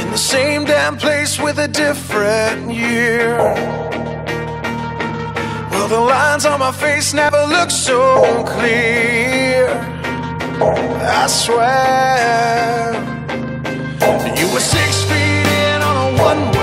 In the same damn place with a different year. Well, the lines on my face never look so clear. I swear. You were six feet in on a one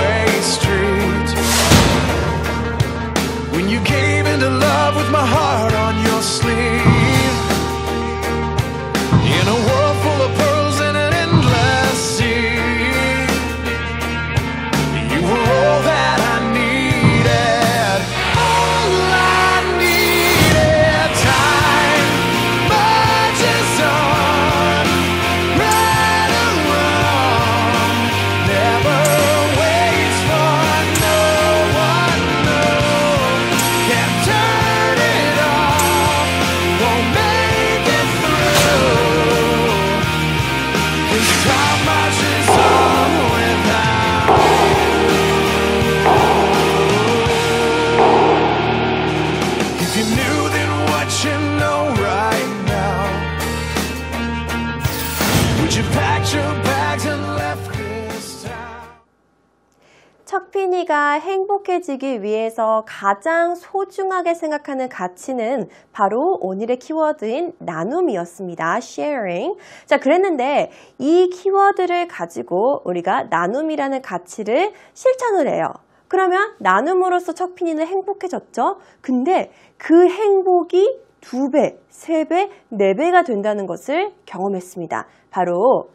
행복해지기 위해서 가장 소중하게 생각하는 가치는 바로 오늘의 키워드인 나눔이었습니다. sharing. 자, 그랬는데 이 키워드를 가지고 우리가 나눔이라는 가치를 실천을 해요. 그러면 나눔으로써 척핀이는 행복해졌죠? 근데 그 행복이 두 배, 세 배, 네 배가 된다는 것을 경험했습니다. 바로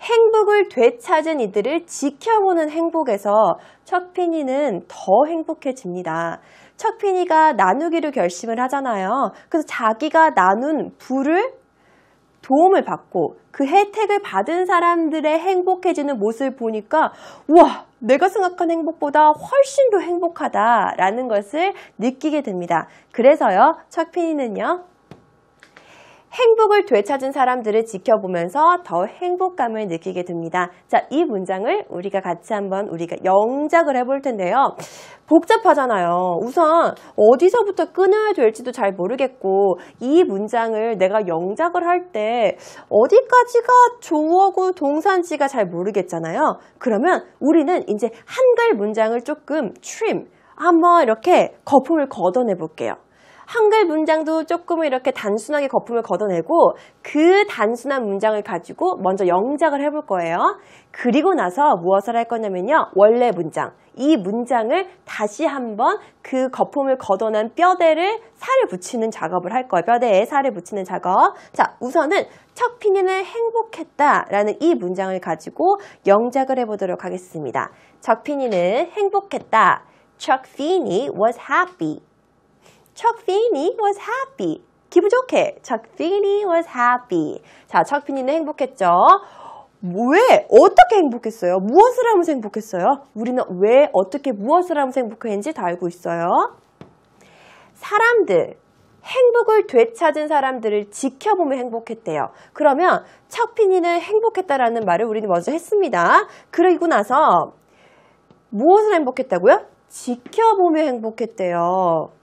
행복을 되찾은 이들을 지켜보는 행복에서 척핀이는 더 행복해집니다. 척핀이가 나누기로 결심을 하잖아요. 그래서 자기가 나눈 부를 도움을 받고 그 혜택을 받은 사람들의 행복해지는 모습을 보니까 와 내가 생각한 행복보다 훨씬 더 행복하다라는 것을 느끼게 됩니다. 그래서요 척핀이는요 행복을 되찾은 사람들을 지켜보면서 더 행복감을 느끼게 됩니다. 자, 이 문장을 우리가 같이 한번 우리가 영작을 해볼 텐데요. 복잡하잖아요. 우선 어디서부터 끊어야 될지도 잘 모르겠고 이 문장을 내가 영작을 할 때 어디까지가 조어고 동사인지가 잘 모르겠잖아요. 그러면 우리는 이제 한글 문장을 조금 trim 한번 이렇게 거품을 걷어내 볼게요. 한글 문장도 조금 이렇게 단순하게 거품을 걷어내고 그 단순한 문장을 가지고 먼저 영작을 해볼 거예요. 그리고 나서 무엇을 할 거냐면요. 원래 문장. 이 문장을 다시 한번 그 거품을 걷어낸 뼈대를 살을 붙이는 작업을 할 거예요. 뼈대에 살을 붙이는 작업. 자, 우선은 척피니는 행복했다라는 이 문장을 가지고 영작을 해보도록 하겠습니다. 척피니는 행복했다. Feeney was happy. Chuck Feeney was happy. 기분 좋게. Chuck Feeney was happy. 자, Chuck Feeney는 행복했죠. 왜? 어떻게 행복했어요? 무엇을 하면서 행복했어요? 우리는 왜, 어떻게, 무엇을 하면서 행복했는지 다 알고 있어요. 사람들, 행복을 되찾은 사람들을 지켜보며 행복했대요. 그러면 척피니는 행복했다라는 말을 우리는 먼저 했습니다. 그리고 나서 무엇을 행복했다고요? 지켜보며 행복했대요.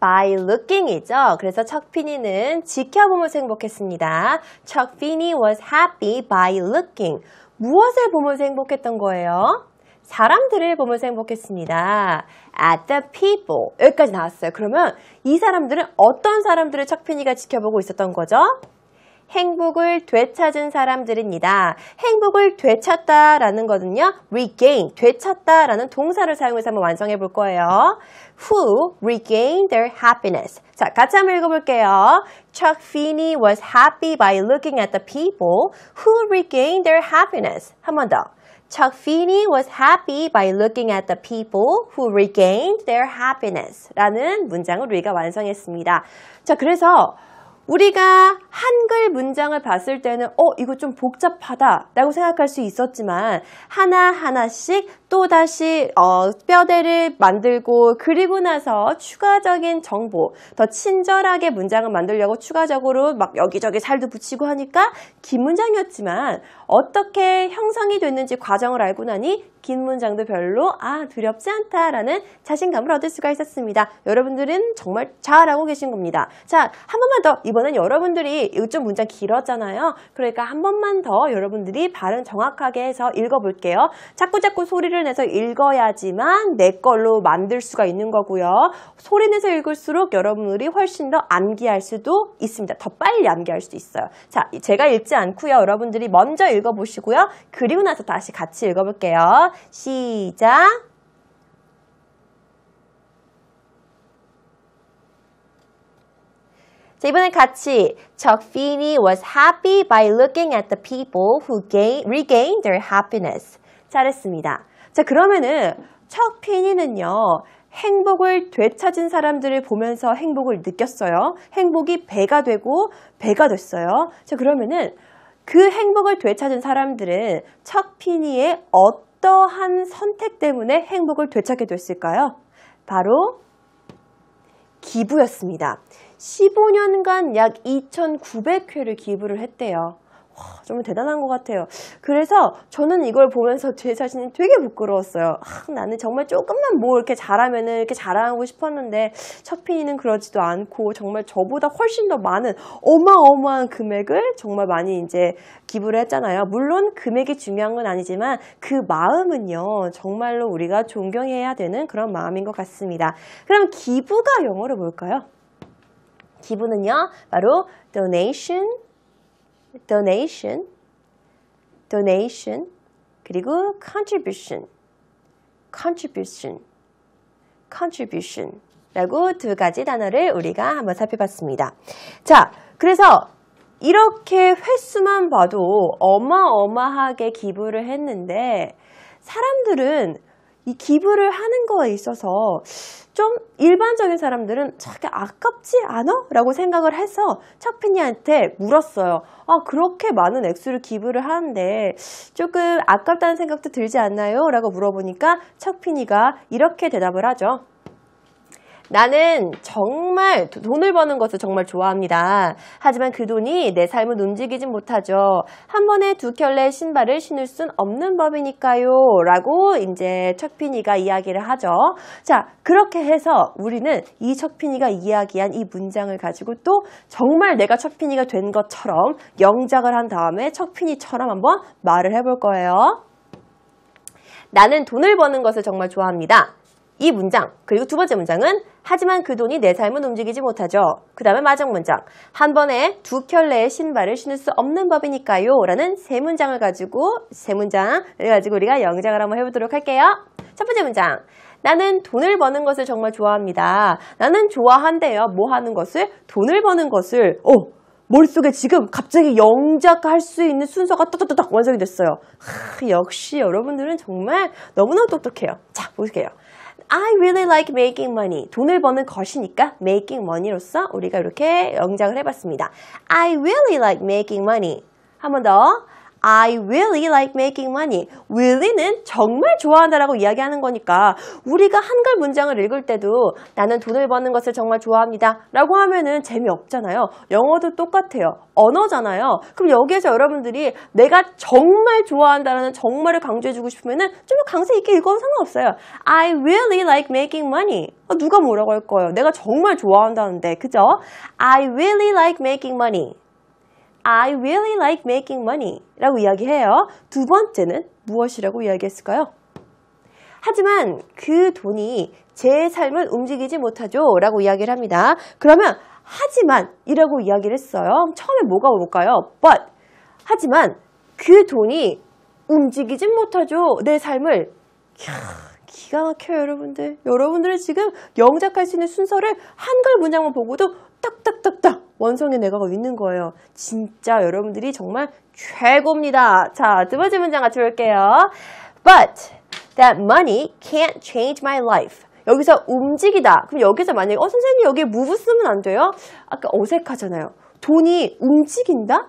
By looking이죠. 그래서 척피니는 지켜보면서 행복했습니다. 척피니 was happy by looking. 무엇을 보면서 행복했던 거예요? 사람들을 보면서 행복했습니다. At the people. 여기까지 나왔어요. 그러면 이 사람들은 어떤 사람들을 척피니가 지켜보고 있었던 거죠? 행복을 되찾은 사람들입니다. 행복을 되찾다라는 거는요, regain, 되찾다라는 동사를 사용해서 한번 완성해 볼 거예요. Who regained their happiness. 자, 같이 한번 읽어볼게요. Chuck Feeney was happy by looking at the people who regained their happiness. 한 번 더. Chuck Feeney was happy by looking at the people who regained their happiness. 라는 문장을 우리가 완성했습니다. 자, 그래서 우리가 한글 문장을 봤을 때는 어 이거 좀 복잡하다 라고 생각할 수 있었지만 하나하나씩 또다시 어, 뼈대를 만들고 그리고 나서 추가적인 정보 더 친절하게 문장을 만들려고 추가적으로 막 여기저기 살도 붙이고 하니까 긴 문장이었지만 어떻게 형성이 됐는지 과정을 알고 나니 긴 문장도 별로 아 두렵지 않다라는 자신감을 얻을 수가 있었습니다. 여러분들은 정말 잘하고 계신 겁니다. 자, 한 번만 더 이번엔 여러분들이 이쪽 문장 길었잖아요. 그러니까 한 번만 더 여러분들이 발음 정확하게 해서 읽어볼게요. 자꾸 자꾸 소리를 내서 읽어야지만 내 걸로 만들 수가 있는 거고요. 소리 내서 읽을수록 여러분들이 훨씬 더 암기할 수도 있습니다. 더 빨리 암기할 수도 있어요. 자, 제가 읽지 않고요. 여러분들이 먼저 읽어보시고요. 그리고 나서 다시 같이 읽어볼게요. 시작. 자, 이번엔 같이 Chuck Feeney was happy by looking at the people who gain, regained their happiness. 잘했습니다. 자, 그러면은 척 피니는요. 행복을 되찾은 사람들을 보면서 행복을 느꼈어요. 행복이 배가 되고 배가 됐어요. 자, 그러면은 그 행복을 되찾은 사람들은 척 피니의 어떠한 선택 때문에 행복을 되찾게 됐을까요? 바로 기부였습니다. 15년간 약 2,900회를 기부를 했대요. 와, 정말 대단한 것 같아요. 그래서 저는 이걸 보면서 제 자신이 되게 부끄러웠어요. 아, 나는 정말 조금만 뭐 이렇게 잘하면 이렇게 자랑하고 싶었는데 척피니는 그러지도 않고 정말 저보다 훨씬 더 많은 어마어마한 금액을 정말 많이 이제 기부를 했잖아요. 물론 금액이 중요한 건 아니지만 그 마음은요 정말로 우리가 존경해야 되는 그런 마음인 것 같습니다. 그럼 기부가 영어로 뭘까요? 기부는요 바로 donation donation, donation, 그리고 contribution, contribution, contribution 라고 두 가지 단어를 우리가 한번 살펴봤습니다. 자, 그래서 이렇게 횟수만 봐도 어마어마하게 기부를 했는데 사람들은 이 기부를 하는 거에 있어서 좀 일반적인 사람들은 저게 아깝지 않아? 라고 생각을 해서 척피니한테 물었어요. 아, 그렇게 많은 액수를 기부를 하는데 조금 아깝다는 생각도 들지 않나요? 라고 물어보니까 척피니가 이렇게 대답을 하죠. 나는 정말 돈을 버는 것을 정말 좋아합니다. 하지만 그 돈이 내 삶을 움직이진 못하죠. 한 번에 두 켤레 신발을 신을 순 없는 법이니까요. 라고 이제 척피니가 이야기를 하죠. 자, 그렇게 해서 우리는 이 척피니가 이야기한 이 문장을 가지고 또 정말 내가 척피니가 된 것처럼 영작을 한 다음에 척피니처럼 한번 말을 해볼 거예요. 나는 돈을 버는 것을 정말 좋아합니다. 이 문장 그리고 두 번째 문장은 하지만 그 돈이 내 삶은 움직이지 못하죠. 그 다음에 마지막 문장 한 번에 두 켤레의 신발을 신을 수 없는 법이니까요 라는 세 문장을 가지고 세 문장을 가지고 우리가 영작을 한번 해보도록 할게요. 첫 번째 문장 나는 돈을 버는 것을 정말 좋아합니다. 나는 좋아한대요. 뭐 하는 것을? 돈을 버는 것을. 어, 머릿속에 지금 갑자기 영작할 수 있는 순서가 따다다닥 완성이 됐어요. 하, 역시 여러분들은 정말 너무나 똑똑해요. 자, 보실게요. I really like making money. 돈을 버는 것이니까 making money로서 우리가 이렇게 영작을 해봤습니다. I really like making money. 한 번 더. I really like making money. really는 정말 좋아한다라고 이야기하는 거니까 우리가 한글 문장을 읽을 때도 나는 돈을 버는 것을 정말 좋아합니다. 라고 하면은 재미없잖아요. 영어도 똑같아요. 언어잖아요. 그럼 여기에서 여러분들이 내가 정말 좋아한다라는 정말을 강조해주고 싶으면은 좀 강세 있게 읽어도 상관없어요. I really like making money. 아, 누가 뭐라고 할 거예요? 내가 정말 좋아한다는데, 그죠? I really like making money. I really like making money 라고 이야기해요. 두 번째는 무엇이라고 이야기했을까요? 하지만 그 돈이 제 삶을 움직이지 못하죠 라고 이야기를 합니다. 그러면 하지만 이라고 이야기를 했어요. 처음에 뭐가 올까요? but 하지만 그 돈이 움직이진 못하죠. 내 삶을 기가 막혀요 여러분들. 여러분들은 지금 영작할 수 있는 순서를 한글 문장만 보고도 딱딱딱딱 원성의 내가가 있는 거예요. 진짜 여러분들이 정말 최고입니다. 자, 두 번째 문장 같이 볼게요. But that money can't change my life. 여기서 움직이다. 그럼 여기서 만약에 어 선생님 여기에 move 쓰면 안 돼요? 아까 어색하잖아요. 돈이 움직인다?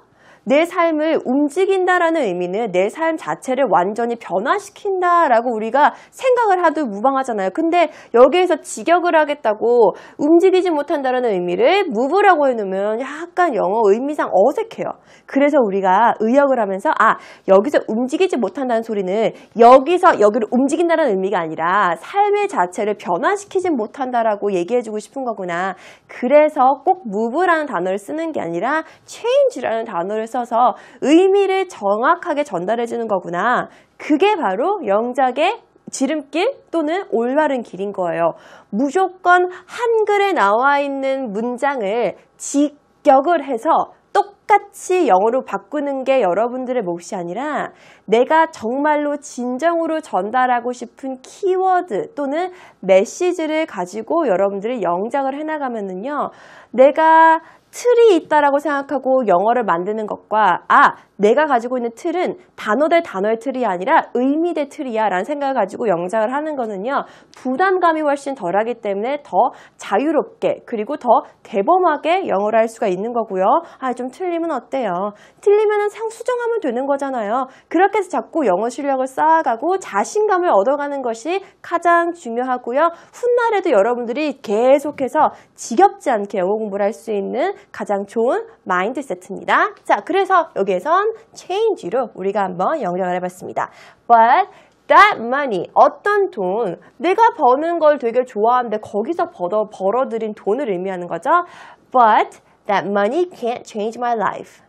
내 삶을 움직인다라는 의미는 내 삶 자체를 완전히 변화시킨다라고 우리가 생각을 하도 무방하잖아요. 근데 여기에서 직역을 하겠다고 움직이지 못한다라는 의미를 move라고 해놓으면 약간 영어 의미상 어색해요. 그래서 우리가 의역을 하면서 아 여기서 움직이지 못한다는 소리는 여기서 여기를 움직인다는 의미가 아니라 삶의 자체를 변화시키지 못한다라고 얘기해주고 싶은 거구나. 그래서 꼭 move라는 단어를 쓰는 게 아니라 change라는 단어를 써서 의미를 정확하게 전달해 주는 거구나. 그게 바로 영작의 지름길 또는 올바른 길인 거예요. 무조건 한글에 나와 있는 문장을 직역을 해서 똑같이 영어로 바꾸는 게 여러분들의 몫이 아니라 내가 정말로 진정으로 전달하고 싶은 키워드 또는 메시지를 가지고 여러분들이 영작을 해나가면은요, 내가 틀이 있다라고 생각하고 영어를 만드는 것과 아 내가 가지고 있는 틀은 단어 대 단어의 틀이 아니라 의미 대 틀이야 라는 생각을 가지고 영작을 하는 거는요 부담감이 훨씬 덜하기 때문에 더 자유롭게 그리고 더 대범하게 영어를 할 수가 있는 거고요. 아 좀 틀리면 어때요? 틀리면 상 수정하면 되는 거잖아요. 그렇게 해서 자꾸 영어 실력을 쌓아가고 자신감을 얻어가는 것이 가장 중요하고요. 훗날에도 여러분들이 계속해서 지겹지 않게 영어 공부를 할 수 있는 가장 좋은 마인드세트입니다. 자 그래서 여기에선 change로 우리가 한번 영작을 해봤습니다. But that money, 어떤 돈, 내가 버는 걸 되게 좋아하는데 거기서 벌어, 벌어들인 돈을 의미하는 거죠. But that money can't change my life.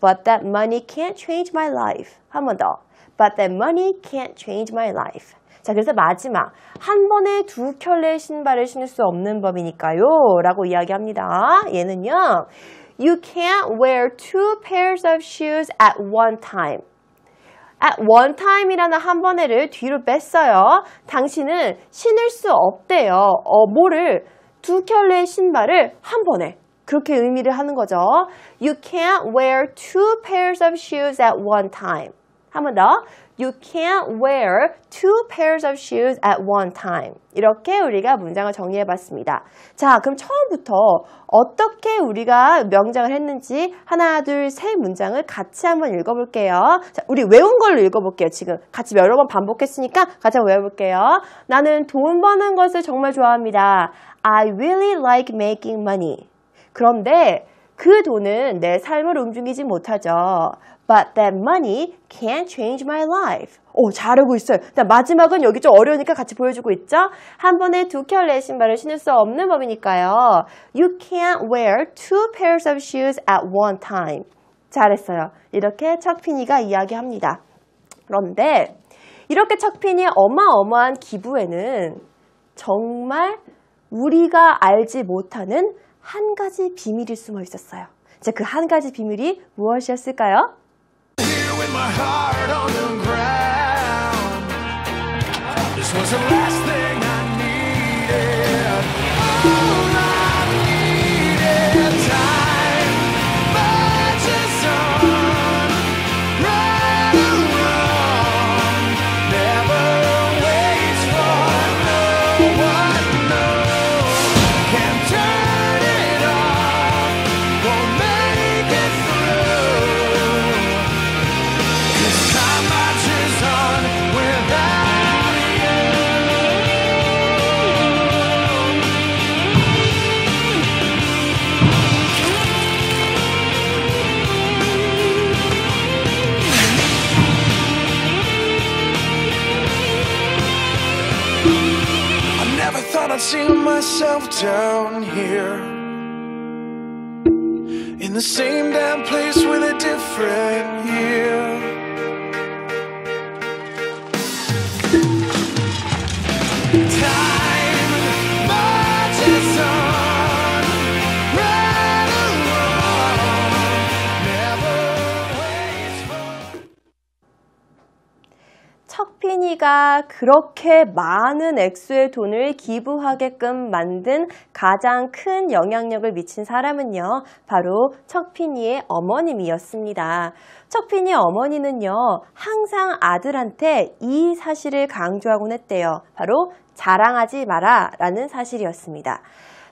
But that money can't change my life. 한 번 더. But that money can't change my life. 자, 그래서 마지막. 한 번에 두 켤레 신발을 신을 수 없는 법이니까요. 라고 이야기합니다. 얘는요. You can't wear two pairs of shoes at one time. at one time이라는 한 번에를 뒤로 뺐어요. 당신은 신을 수 없대요. 어, 뭐를 두 켤레 신발을 한 번에. 그렇게 의미를 하는 거죠. You can't wear two pairs of shoes at one time. 한 번 더. You can't wear two pairs of shoes at one time. 이렇게 우리가 문장을 정리해 봤습니다. 자, 그럼 처음부터 어떻게 우리가 명장을 했는지 하나, 둘, 세 문장을 같이 한번 읽어볼게요. 자, 우리 외운 걸로 읽어볼게요. 지금 같이 여러 번 반복했으니까 같이 한번 외워볼게요. 나는 돈 버는 것을 정말 좋아합니다. I really like making money. 그런데 그 돈은 내 삶을 움직이지 못하죠. But that money can't change my life. 오, 잘하고 있어요. 마지막은 여기 좀 어려우니까 같이 보여주고 있죠? 한 번에 두 켤레 신발을 신을 수 없는 법이니까요. You can't wear two pairs of shoes at one time. 잘했어요. 이렇게 척피니가 이야기합니다. 그런데 이렇게 척피니의 어마어마한 기부에는 정말 우리가 알지 못하는 한 가지 비밀이 숨어 있었어요. 자, 그한 가지 비밀이 무엇이었을까요? my heart on the ground. This was the last thing. The same 척피니가 그렇게 많은 액수의 돈을 기부하게끔 만든 가장 큰 영향력을 미친 사람은요, 바로 척피니의 어머님이었습니다. 척피니 어머니는요, 항상 아들한테 이 사실을 강조하곤 했대요. 바로 자랑하지 마라 라는 사실이었습니다.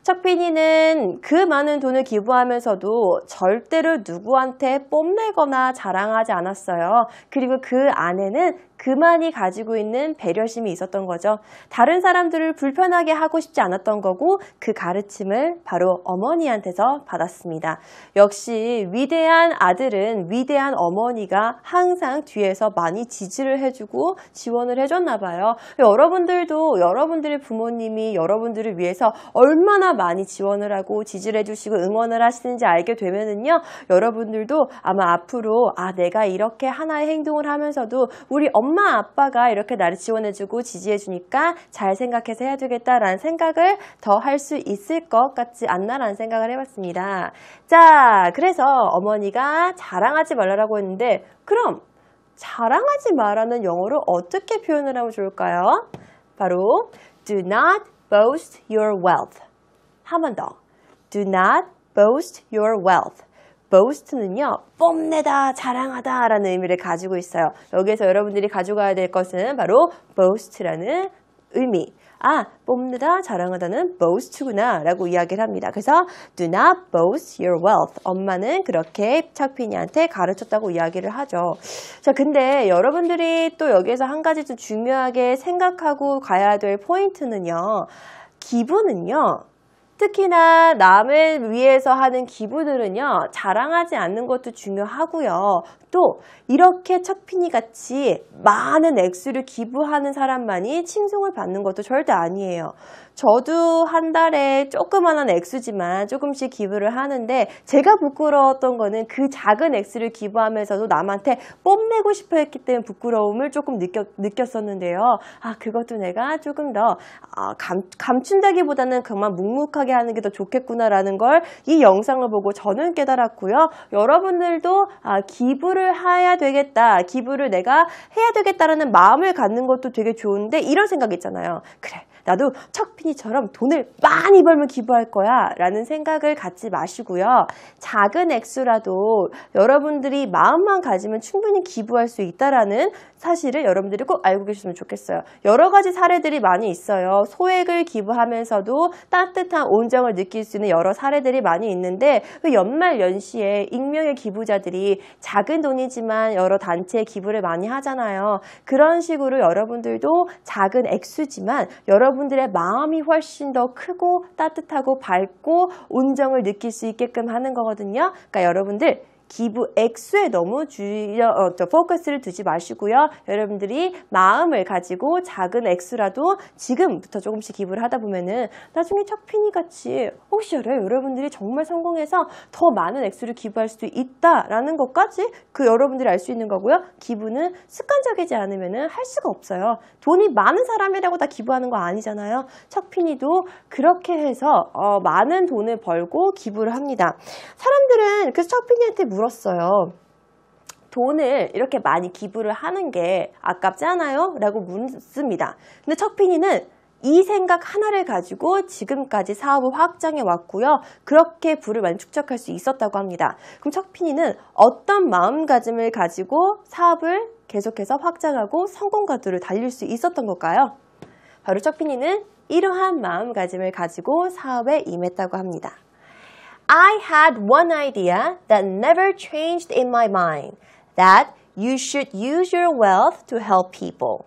척빈이는 그 많은 돈을 기부하면서도 절대로 누구한테 뽐내거나 자랑하지 않았어요. 그리고 그 안에는 그만이 가지고 있는 배려심이 있었던 거죠. 다른 사람들을 불편하게 하고 싶지 않았던 거고 그 가르침을 바로 어머니한테서 받았습니다. 역시 위대한 아들은 위대한 어머니가 항상 뒤에서 많이 지지를 해주고 지원을 해줬나 봐요. 여러분들도 여러분들의 부모님이 여러분들을 위해서 얼마나 많이 지원을 하고 지지를 해주시고 응원을 하시는지 알게 되면은요, 여러분들도 아마 앞으로 아 내가 이렇게 하나의 행동을 하면서도 우리 엄마 아빠가 이렇게 나를 지원해주고 지지해주니까 잘 생각해서 해야 되겠다라는 생각을 더 할 수 있을 것 같지 않나라는 생각을 해봤습니다. 자, 그래서 어머니가 자랑하지 말라고 했는데 그럼 자랑하지 말라는 영어로 어떻게 표현을 하면 좋을까요? 바로 do not boast your wealth. 한 번 더. do not boast your wealth. boast는요, 뽐내다, 자랑하다 라는 의미를 가지고 있어요. 여기에서 여러분들이 가져가야 될 것은 바로 boast라는 의미. 아, 뽐내다, 자랑하다는 boast구나 라고 이야기를 합니다. 그래서 do not boast your wealth. 엄마는 그렇게 착핀이한테 가르쳤다고 이야기를 하죠. 자, 근데 여러분들이 또 여기에서 한 가지 좀 중요하게 생각하고 가야 될 포인트는요. 기분은요. 특히나 남을 위해서 하는 기부들은요, 자랑하지 않는 것도 중요하고요. 또, 이렇게 척피니 같이 많은 액수를 기부하는 사람만이 칭송을 받는 것도 절대 아니에요. 저도 한 달에 조그만한 액수지만 조금씩 기부를 하는데 제가 부끄러웠던 거는 그 작은 액수를 기부하면서도 남한테 뽐내고 싶어 했기 때문에 부끄러움을 조금 느꼈, 느꼈었는데요. 아, 그것도 내가 조금 더 아, 감, 감춘다기보다는 그만 묵묵하게 하는 게 더 좋겠구나라는 걸 이 영상을 보고 저는 깨달았고요. 여러분들도 아, 기부를 해야 되겠다. 기부를 내가 해야 되겠다라는 마음을 갖는 것도 되게 좋은데 이런 생각 있잖아요. 그래. 나도 척피니처럼 돈을 많이 벌면 기부할 거야 라는 생각을 갖지 마시고요. 작은 액수라도 여러분들이 마음만 가지면 충분히 기부할 수 있다라는 사실을 여러분들이 꼭 알고 계셨으면 좋겠어요. 여러 가지 사례들이 많이 있어요. 소액을 기부하면서도 따뜻한 온정을 느낄 수 있는 여러 사례들이 많이 있는데 그 연말 연시에 익명의 기부자들이 작은 돈이지만 여러 단체에 기부를 많이 하잖아요. 그런 식으로 여러분들도 작은 액수지만 여러분 여러분들의 마음이 훨씬 더 크고 따뜻하고 밝고 온정을 느낄 수 있게끔 하는 거거든요. 그러니까 여러분들 기부 액수에 너무 주의, 어, 포커스를 두지 마시고요. 여러분들이 마음을 가지고 작은 액수라도 지금부터 조금씩 기부를 하다 보면은 나중에 척피니 같이 혹시 알아요? 여러분들이 정말 성공해서 더 많은 액수를 기부할 수도 있다라는 것까지 그 여러분들이 알 수 있는 거고요. 기부는 습관적이지 않으면은 할 수가 없어요. 돈이 많은 사람이라고 다 기부하는 거 아니잖아요. 척피니도 그렇게 해서 어, 많은 돈을 벌고 기부를 합니다. 사람들은 그래서 척피니한테 물었어요. 돈을 이렇게 많이 기부를 하는 게 아깝지 않아요? 라고 묻습니다. 근데 척피니는 이 생각 하나를 가지고 지금까지 사업을 확장해 왔고요. 그렇게 부를 많이 축적할 수 있었다고 합니다. 그럼 척피니는 어떤 마음가짐을 가지고 사업을 계속해서 확장하고 성공가도를 달릴 수 있었던 걸까요? 바로 척피니는 이러한 마음가짐을 가지고 사업에 임했다고 합니다. I had one idea that never changed in my mind that you should use your wealth to help people.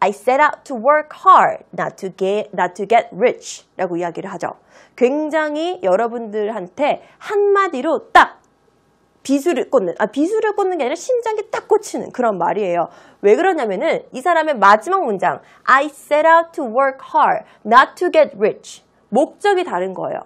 I set out to work hard, not to get, not to get rich. 라고 이야기를 하죠. 굉장히 여러분들한테 한마디로 딱 비수를 꽂는, 아, 비수를 꽂는 게 아니라 심장에 딱 꽂히는 그런 말이에요. 왜 그러냐면은 이 사람의 마지막 문장, I set out to work hard, not to get rich. 목적이 다른 거예요.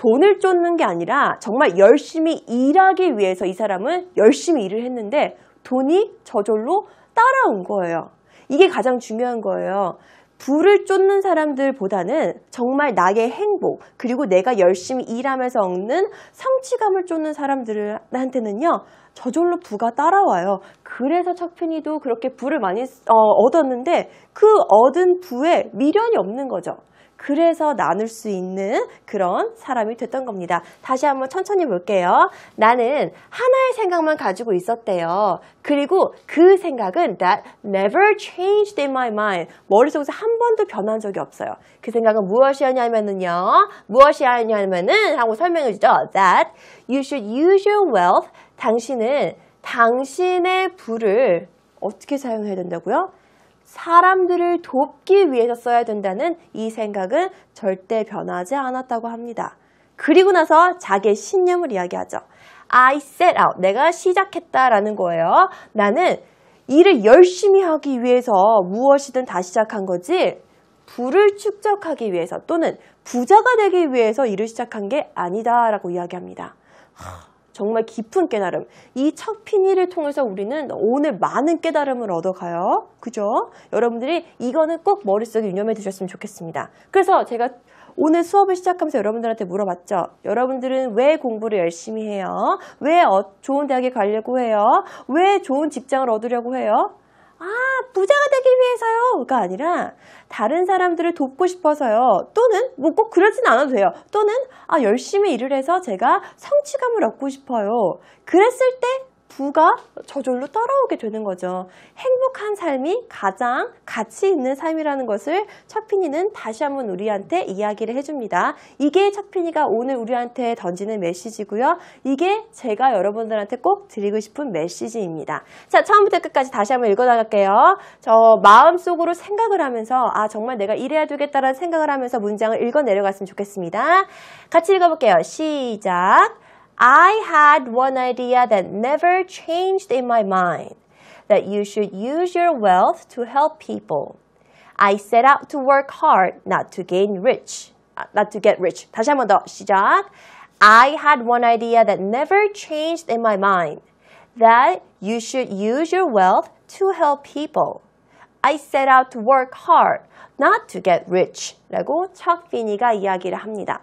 돈을 쫓는 게 아니라 정말 열심히 일하기 위해서 이 사람은 열심히 일을 했는데 돈이 저절로 따라온 거예요. 이게 가장 중요한 거예요. 부를 쫓는 사람들보다는 정말 나의 행복, 그리고 내가 열심히 일하면서 얻는 성취감을 쫓는 사람들한테는요, 저절로 부가 따라와요. 그래서 척핀이도 그렇게 부를 많이 어, 얻었는데 그 얻은 부에 미련이 없는 거죠. 그래서 나눌 수 있는 그런 사람이 됐던 겁니다. 다시 한번 천천히 볼게요. 나는 하나의 생각만 가지고 있었대요. 그리고 그 생각은 that never changed in my mind. 머릿속에서 한 번도 변한 적이 없어요. 그 생각은 무엇이었냐면은요. 무엇이었냐면은 하고 설명해 주죠. that you should use your wealth. 당신은 당신의 부를 어떻게 사용해야 된다고요? 사람들을 돕기 위해서 써야 된다는 이 생각은 절대 변하지 않았다고 합니다. 그리고 나서 자기의 신념을 이야기하죠. I set out. 내가 시작했다라는 거예요. 나는 일을 열심히 하기 위해서 무엇이든 다 시작한 거지 부를 축적하기 위해서 또는 부자가 되기 위해서 일을 시작한 게 아니다라고 이야기합니다. 정말 깊은 깨달음. 이 척피니를 통해서 우리는 오늘 많은 깨달음을 얻어가요. 그죠? 여러분들이 이거는 꼭 머릿속에 유념해 두셨으면 좋겠습니다. 그래서 제가 오늘 수업을 시작하면서 여러분들한테 물어봤죠. 여러분들은 왜 공부를 열심히 해요? 왜 어, 좋은 대학에 가려고 해요? 왜 좋은 직장을 얻으려고 해요? 아, 부자가 되기 위해서요가 아니라 다른 사람들을 돕고 싶어서요. 또는 뭐 꼭 그러진 않아도 돼요. 또는 아, 열심히 일을 해서 제가 성취감을 얻고 싶어요. 그랬을 때 부가 저절로 따라오게 되는 거죠. 행복한 삶이 가장 가치 있는 삶이라는 것을 척피니는 다시 한번 우리한테 이야기를 해줍니다. 이게 척피니가 오늘 우리한테 던지는 메시지고요. 이게 제가 여러분들한테 꼭 드리고 싶은 메시지입니다. 자, 처음부터 끝까지 다시 한번 읽어나갈게요. 저 마음속으로 생각을 하면서 아 정말 내가 이래야 되겠다라는 생각을 하면서 문장을 읽어 내려갔으면 좋겠습니다. 같이 읽어볼게요. 시작. I had one idea that never changed in my mind that you should use your wealth to help people. I set out to work hard, not to gain rich. Not to get rich. 다시 한번 더 시작. I had one idea that never changed in my mind that you should use your wealth to help people. I set out to work hard, not to get rich. 라고 척 피니가 이야기를 합니다.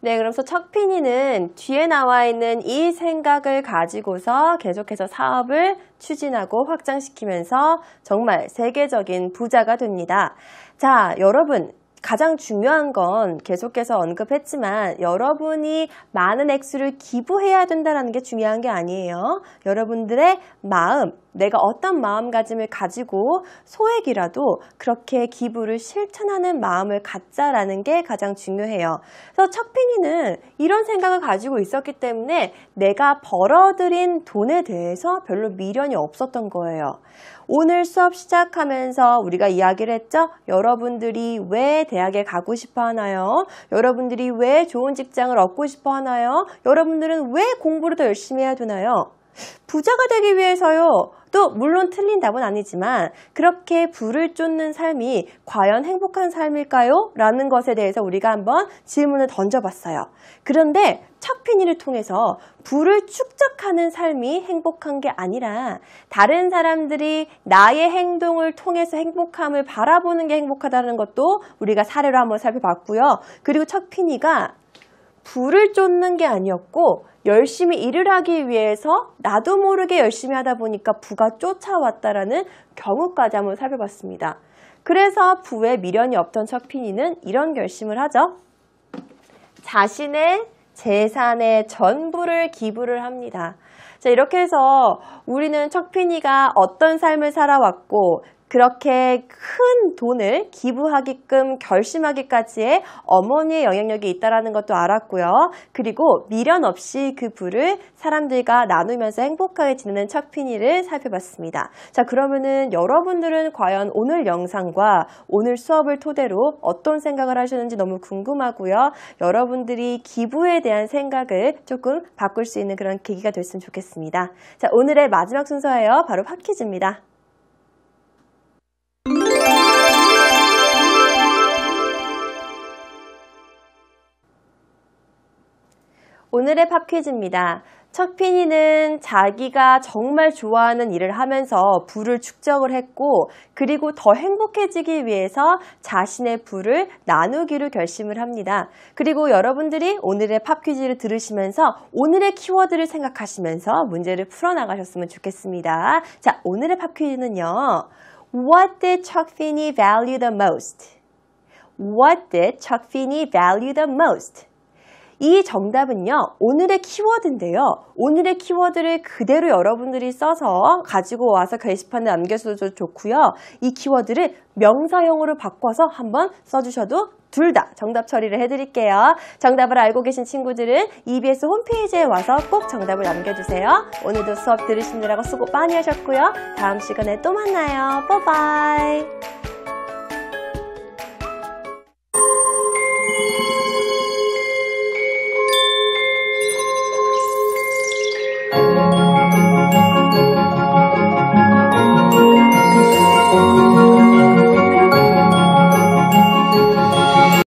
네, 그러면서 척피니는 뒤에 나와 있는 이 생각을 가지고서 계속해서 사업을 추진하고 확장시키면서 정말 세계적인 부자가 됩니다. 자, 여러분, 가장 중요한 건 계속해서 언급했지만 여러분이 많은 액수를 기부해야 된다는 게 중요한 게 아니에요. 여러분들의 마음, 내가 어떤 마음가짐을 가지고 소액이라도 그렇게 기부를 실천하는 마음을 갖자라는 게 가장 중요해요. 그래서 척핑이는 이런 생각을 가지고 있었기 때문에 내가 벌어들인 돈에 대해서 별로 미련이 없었던 거예요. 오늘 수업 시작하면서 우리가 이야기를 했죠? 여러분들이 왜 대학에 가고 싶어 하나요? 여러분들이 왜 좋은 직장을 얻고 싶어 하나요? 여러분들은 왜 공부를 더 열심히 해야 되나요? 부자가 되기 위해서요. 또 물론 틀린 답은 아니지만 그렇게 부를 쫓는 삶이 과연 행복한 삶일까요? 라는 것에 대해서 우리가 한번 질문을 던져봤어요. 그런데 척피니를 통해서 부를 축적하는 삶이 행복한 게 아니라 다른 사람들이 나의 행동을 통해서 행복함을 바라보는 게 행복하다는 것도 우리가 사례로 한번 살펴봤고요. 그리고 척피니가 부를 쫓는 게 아니었고 열심히 일을 하기 위해서 나도 모르게 열심히 하다 보니까 부가 쫓아왔다라는 경우까지 한번 살펴봤습니다. 그래서 부에 미련이 없던 척피니는 이런 결심을 하죠. 자신의 재산의 전부를 기부를 합니다. 자, 이렇게 해서 우리는 척피니가 어떤 삶을 살아왔고 그렇게 큰 돈을 기부하게끔 결심하기까지의 어머니의 영향력이 있다는 것도 알았고요. 그리고 미련 없이 그 부를 사람들과 나누면서 행복하게 지내는 척피니를 살펴봤습니다. 자, 그러면은 여러분들은 과연 오늘 영상과 오늘 수업을 토대로 어떤 생각을 하셨는지 너무 궁금하고요. 여러분들이 기부에 대한 생각을 조금 바꿀 수 있는 그런 계기가 됐으면 좋겠습니다. 자, 오늘의 마지막 순서예요. 바로 팟퀴즈입니다. 오늘의 팝 퀴즈입니다. 척피니는 자기가 정말 좋아하는 일을 하면서 부를 축적을 했고 그리고 더 행복해지기 위해서 자신의 부를 나누기로 결심을 합니다. 그리고 여러분들이 오늘의 팝 퀴즈를 들으시면서 오늘의 키워드를 생각하시면서 문제를 풀어나가셨으면 좋겠습니다. 자, 오늘의 팝 퀴즈는요. What did Chuck Finney value the most? What did Chuck Finney value the most? 이 정답은요, 오늘의 키워드인데요. 오늘의 키워드를 그대로 여러분들이 써서 가지고 와서 게시판에 남겨줘도 좋고요. 이 키워드를 명사형으로 바꿔서 한번 써주셔도 둘 다 정답 처리를 해드릴게요. 정답을 알고 계신 친구들은 EBS 홈페이지에 와서 꼭 정답을 남겨주세요. 오늘도 수업 들으시느라고 수고 많이 하셨고요. 다음 시간에 또 만나요. 빠이바이.